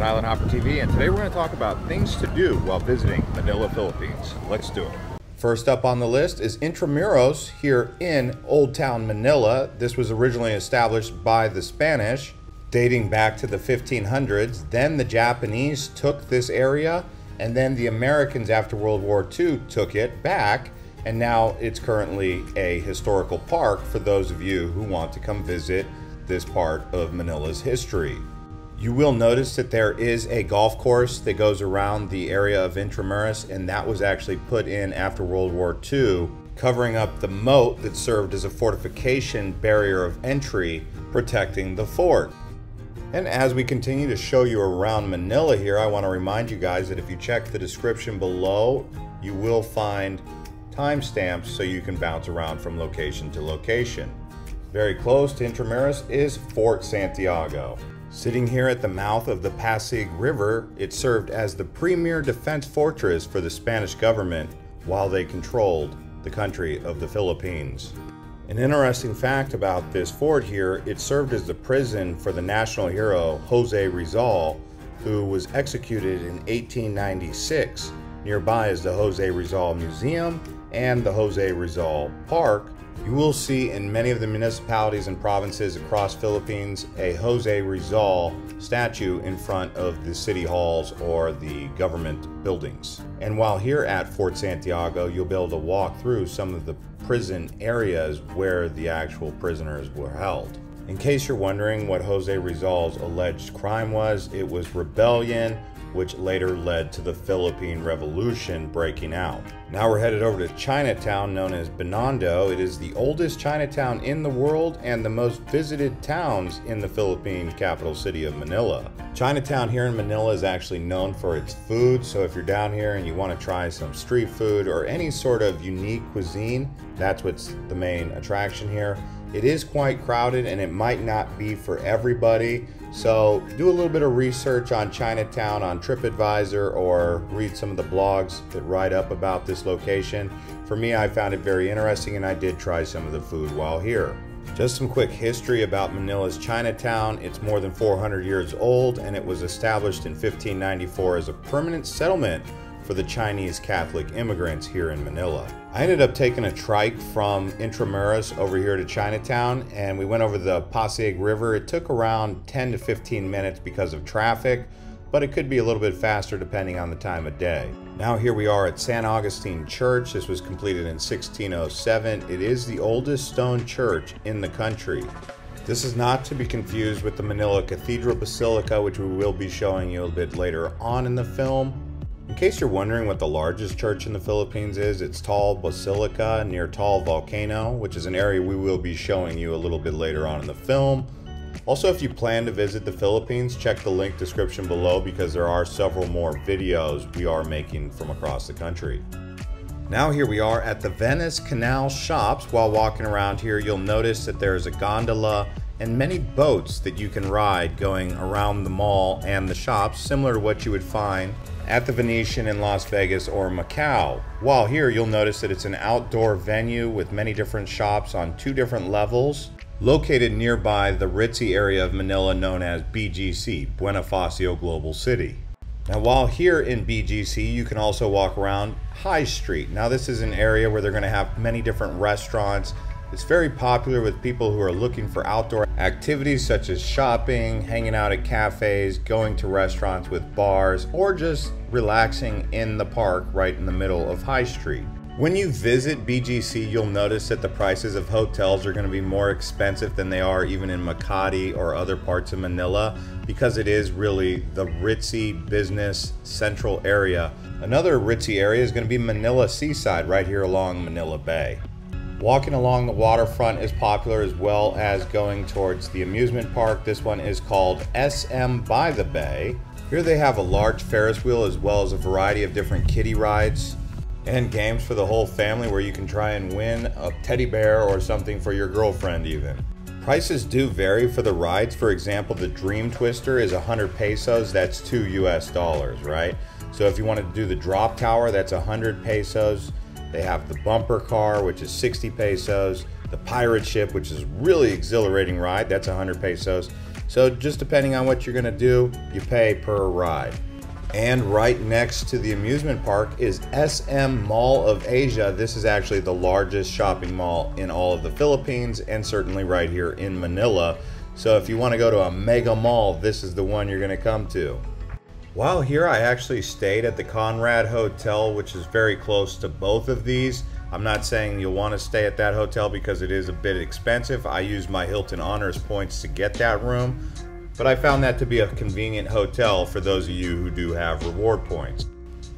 TV, and today we're going to talk about things to do while visiting Manila, Philippines. Let's do it. First up on the list is Intramuros here in Old Town Manila. This was originally established by the Spanish dating back to the 1500s. Then the Japanese took this area, and then the Americans after World War II took it back, and now it's currently a historical park for those of you who want to come visit this part of Manila's history. You will notice that there is a golf course that goes around the area of Intramuros, and that was actually put in after World War II, covering up the moat that served as a fortification barrier of entry, protecting the fort. And as we continue to show you around Manila here, I want to remind you guys that if you check the description below, you will find timestamps so you can bounce around from location to location. Very close to Intramuros is Fort Santiago. Sitting here at the mouth of the Pasig River, it served as the premier defense fortress for the Spanish government while they controlled the country of the Philippines. An interesting fact about this fort here, it served as the prison for the national hero Jose Rizal, who was executed in 1896. Nearby is the Jose Rizal Museum and the Jose Rizal Park, you will see in many of the municipalities and provinces across Philippines a Jose Rizal statue in front of the city halls or the government buildings. And while here at Fort Santiago, you'll be able to walk through some of the prison areas where the actual prisoners were held. In case you're wondering what Jose Rizal's alleged crime was, it was rebellion, which later led to the Philippine Revolution breaking out. Now we're headed over to Chinatown, known as Binondo. It is the oldest Chinatown in the world and the most visited towns in the Philippine capital city of Manila. Chinatown here in Manila is actually known for its food, so if you're down here and you want to try some street food or any sort of unique cuisine, that's what's the main attraction here. It is quite crowded and it might not be for everybody. So do a little bit of research on Chinatown on TripAdvisor or read some of the blogs that write up about this location. For me, I found it very interesting and I did try some of the food while here. Just some quick history about Manila's Chinatown. It's more than 400 years old and it was established in 1594 as a permanent settlement for the Chinese Catholic immigrants here in Manila. I ended up taking a trike from Intramuros over here to Chinatown and we went over the Pasig River. It took around 10 to 15 minutes because of traffic, but it could be a little bit faster depending on the time of day. Now here we are at San Augustine Church. This was completed in 1607. It is the oldest stone church in the country. This is not to be confused with the Manila Cathedral Basilica, which we will be showing you a bit later on in the film. In case you're wondering what the largest church in the Philippines is, it's Taal Basilica near Taal Volcano, which is an area we will be showing you a little bit later on in the film. Also, if you plan to visit the Philippines, check the link description below because there are several more videos we are making from across the country. Now here we are at the Venice Canal Shops. While walking around here, you'll notice that there is a gondola and many boats that you can ride going around the mall and the shops, similar to what you would find at the Venetian in Las Vegas or Macau. While here, you'll notice that it's an outdoor venue with many different shops on two different levels, located nearby the ritzy area of Manila known as BGC, Bonifacio Global City. Now, while here in BGC, you can also walk around High Street. Now, this is an area where they're going to have many different restaurants it's very popular with people who are looking for outdoor activities such as shopping, hanging out at cafes, going to restaurants with bars, or just relaxing in the park right in the middle of High Street. When you visit BGC, you'll notice that the prices of hotels are going to be more expensive than they are even in Makati or other parts of Manila because it is really the ritzy business central area. Another ritzy area is going to be Manila Seaside right here along Manila Bay. Walking along the waterfront is popular as well as going towards the amusement park. This one is called SM by the Bay. Here they have a large Ferris wheel as well as a variety of different kiddie rides and games for the whole family where you can try and win a teddy bear or something for your girlfriend even. Prices do vary for the rides. For example, the Dream Twister is 100 pesos, that's 2 US dollars, right? So if you want to do the drop tower, that's 100 pesos. They have the bumper car, which is 60 pesos, the pirate ship, which is really exhilarating ride, that's 100 pesos. So just depending on what you're gonna do, you pay per ride. And right next to the amusement park is SM Mall of Asia. This is actually the largest shopping mall in all of the Philippines and certainly right here in Manila. So if you want to go to a mega mall, this is the one you're going to come to. While here, I actually stayed at the Conrad Hotel, which is very close to both of these. I'm not saying you'll want to stay at that hotel because it is a bit expensive. I used my Hilton Honors points to get that room, but I found that to be a convenient hotel for those of you who do have reward points.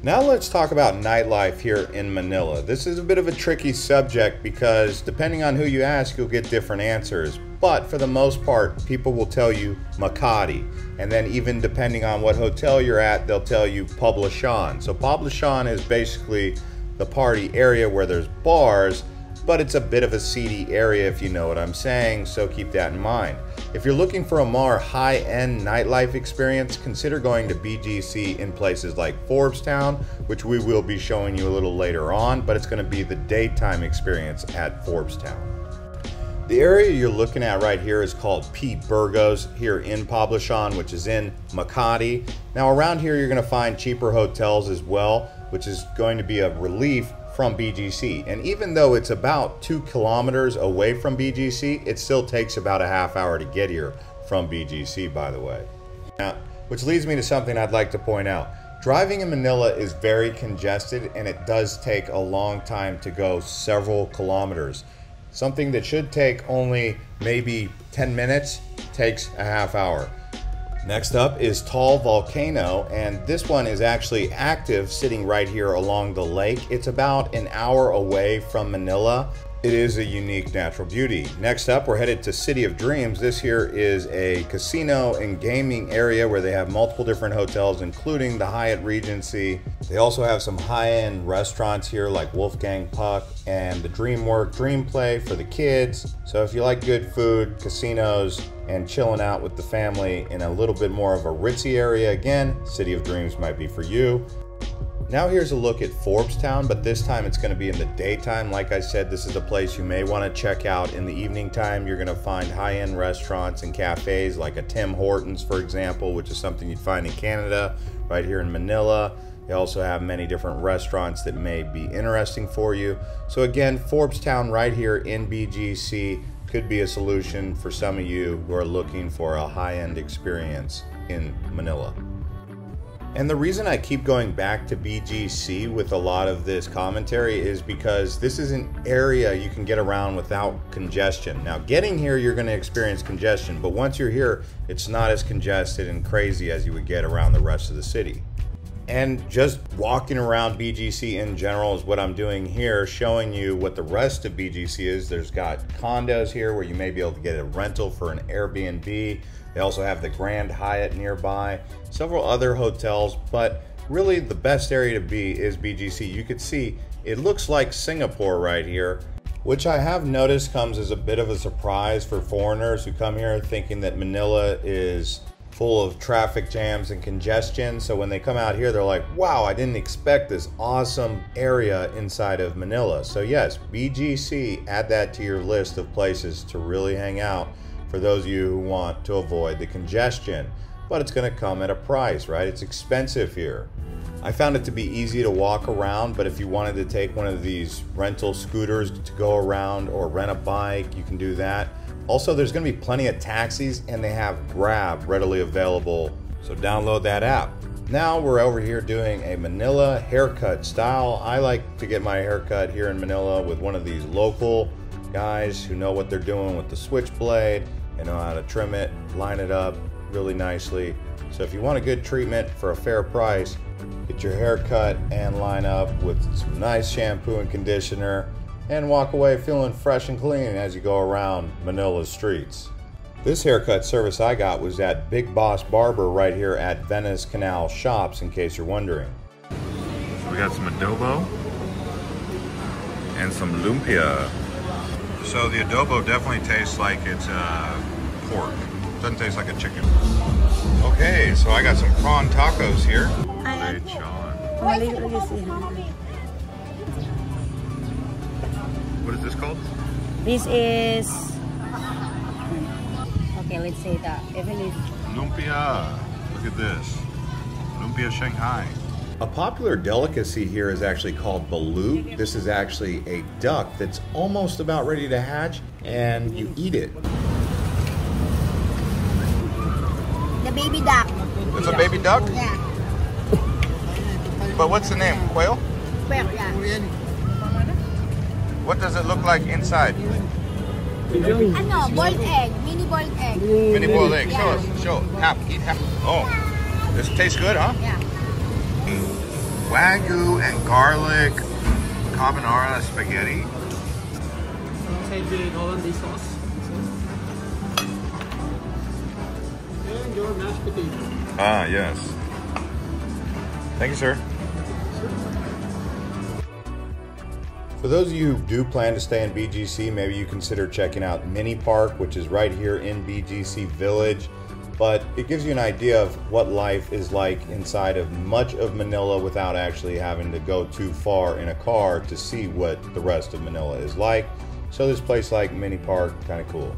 Now let's talk about nightlife here in Manila. This is a bit of a tricky subject because depending on who you ask, you'll get different answers but for the most part, people will tell you Makati. And then even depending on what hotel you're at, they'll tell you Poblacion. So Poblacion is basically the party area where there's bars, but it's a bit of a seedy area if you know what I'm saying, so keep that in mind. If you're looking for a more high-end nightlife experience, consider going to BGC in places like Forbestown, which we will be showing you a little later on, but it's going to be the daytime experience at Forbestown. The area you're looking at right here is called P. Burgos here in Poblacion, which is in Makati. Now around here you're going to find cheaper hotels as well, which is going to be a relief from BGC. And even though it's about two kilometers away from BGC, it still takes about a half hour to get here from BGC, by the way. Now, which leads me to something I'd like to point out. Driving in Manila is very congested and it does take a long time to go several kilometers. Something that should take only maybe 10 minutes takes a half hour. Next up is Taal Volcano, and this one is actually active sitting right here along the lake. It's about an hour away from Manila, it is a unique natural beauty. Next up, we're headed to City of Dreams. This here is a casino and gaming area where they have multiple different hotels, including the Hyatt Regency. They also have some high-end restaurants here like Wolfgang Puck and the DreamWork Dream Play for the kids. So if you like good food, casinos, and chilling out with the family in a little bit more of a ritzy area, again, City of Dreams might be for you. Now here's a look at Forbestown, but this time it's going to be in the daytime. Like I said, this is a place you may want to check out in the evening time. You're going to find high-end restaurants and cafes like a Tim Hortons, for example, which is something you'd find in Canada, right here in Manila. They also have many different restaurants that may be interesting for you. So again, Forbestown right here in BGC could be a solution for some of you who are looking for a high-end experience in Manila. And the reason I keep going back to BGC with a lot of this commentary is because this is an area you can get around without congestion. Now, getting here, you're going to experience congestion, but once you're here, it's not as congested and crazy as you would get around the rest of the city. And just walking around BGC in general is what I'm doing here, showing you what the rest of BGC is. There's got condos here where you may be able to get a rental for an Airbnb. They also have the Grand Hyatt nearby, several other hotels, but really the best area to be is BGC. You could see it looks like Singapore right here, which I have noticed comes as a bit of a surprise for foreigners who come here thinking that Manila is full of traffic jams and congestion. So when they come out here, they're like, wow, I didn't expect this awesome area inside of Manila. So, yes, BGC, add that to your list of places to really hang out for those of you who want to avoid the congestion. But it's going to come at a price, right? It's expensive here. I found it to be easy to walk around, but if you wanted to take one of these rental scooters to go around or rent a bike, you can do that. Also, there's going to be plenty of taxis and they have Grab readily available, so download that app. Now we're over here doing a Manila haircut style. I like to get my haircut here in Manila with one of these local guys who know what they're doing with the switchblade and know how to trim it, line it up really nicely. So if you want a good treatment for a fair price, get your hair cut and line up with some nice shampoo and conditioner and walk away feeling fresh and clean as you go around Manila's streets. This haircut service I got was at Big Boss Barber right here at Venice Canal Shops, in case you're wondering. We got some adobo and some lumpia. So the adobo definitely tastes like it's uh, pork. Doesn't taste like a chicken. Okay, so I got some prawn tacos here. What is this called? This is okay. Let's say that even if lumpia. Look at this Lumpia Shanghai. A popular delicacy here is actually called balut. This is actually a duck that's almost about ready to hatch, and you eat it. The baby duck. It's a baby duck? Yeah. But what's the name? Quail? Well, yeah. What does it look like inside? Ano, boiled egg. Mini boiled egg. Mini boiled egg. Show Yeah. us. Show. Half. Eat half. Oh. This tastes good, huh? Yeah. Wagyu and garlic carbonara spaghetti. Outside hollandaise sauce. And your mashed potato. Ah, yes. Thank you, sir. For those of you who do plan to stay in BGC, maybe you consider checking out Mini Park, which is right here in BGC Village. But it gives you an idea of what life is like inside of much of Manila without actually having to go too far in a car to see what the rest of Manila is like. So this place like Mini Park, kind of cool.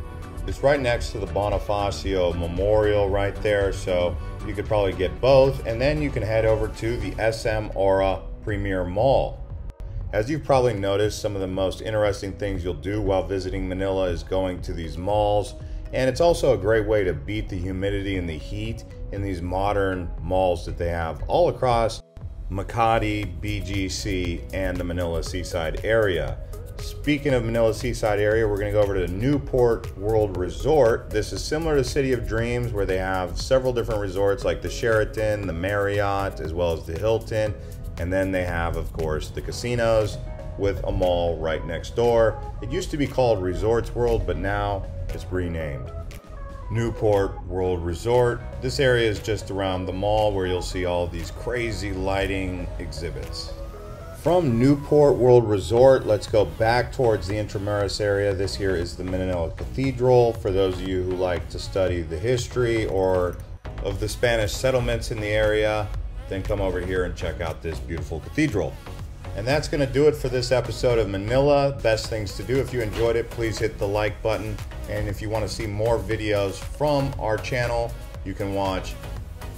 It's right next to the Bonifacio Memorial right there, so you could probably get both, and then you can head over to the SM Aura Premier Mall. As you've probably noticed, some of the most interesting things you'll do while visiting Manila is going to these malls, and it's also a great way to beat the humidity and the heat in these modern malls that they have all across Makati, BGC, and the Manila Seaside area. Speaking of Manila Seaside area, we're going to go over to the Newport World Resort. This is similar to City of Dreams, where they have several different resorts like the Sheraton, the Marriott, as well as the Hilton. And then they have, of course, the casinos with a mall right next door. It used to be called Resorts World, but now it's renamed. Newport World Resort. This area is just around the mall where you'll see all these crazy lighting exhibits. From Newport World Resort, let's go back towards the Intramuros area. This here is the Manila Cathedral. For those of you who like to study the history or of the Spanish settlements in the area, then come over here and check out this beautiful cathedral. And that's going to do it for this episode of Manila. Best things to do. If you enjoyed it, please hit the like button. And if you want to see more videos from our channel, you can watch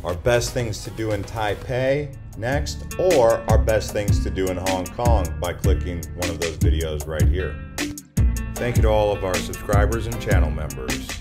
our best things to do in Taipei next, or our best things to do in Hong Kong by clicking one of those videos right here. Thank you to all of our subscribers and channel members.